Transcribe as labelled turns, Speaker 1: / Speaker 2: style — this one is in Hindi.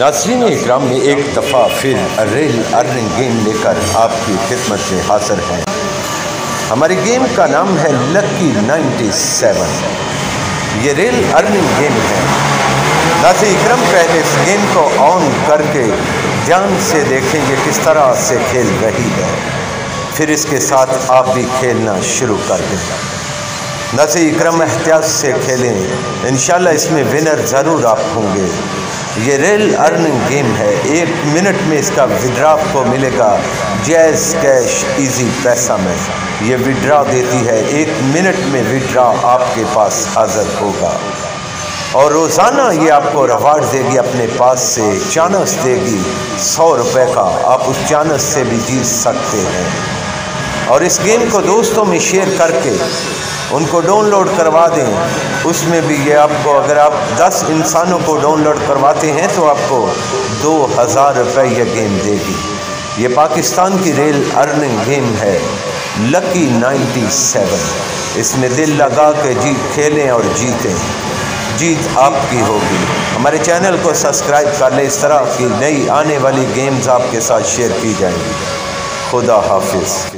Speaker 1: नाजरीन इकराम में एक दफ़ा फिर रेल अर्निंग गेम लेकर आपकी खिदमत में हाजिर है। हमारी गेम का नाम है लक्की 97 ये रेल अर्निंग गेम है। नाजी इकरम पहले इस गेम को ऑन करके ध्यान से देखेंगे किस तरह से खेल रही है। फिर इसके साथ आप भी खेलना शुरू कर दें। नसी इक्रम एहतियात से खेलें। इन इसमें विनर ज़रूर आप होंगे। ये रेल अर्निंग गेम है। एक मिनट में इसका विड्रा को मिलेगा। जैज, कैश इजी पैसा में। ये विड्रा देती है। एक मिनट में विड्रा आपके पास हाजिर होगा। और रोज़ाना ये आपको रिवार्ड देगी अपने पास से। चानस देगी। सौ रुपये का। आप उस चानस से भी जीत सकते हैं। और इस गेम को दोस्तों में शेयर करके उनको डाउनलोड करवा दें। उसमें भी ये आपको, अगर आप 10 इंसानों को डाउनलोड करवाते हैं तो आपको दो हज़ार रुपये यह गेम देगी। ये पाकिस्तान की रेल अर्निंग गेम है लकी 97 इसमें दिल लगा के जीत खेलें और जीतें। जीत आपकी होगी। हमारे चैनल को सब्सक्राइब कर लें। इस तरह की नई आने वाली गेम्स आपके साथ शेयर की जाएँगी। खुदा हाफिज़।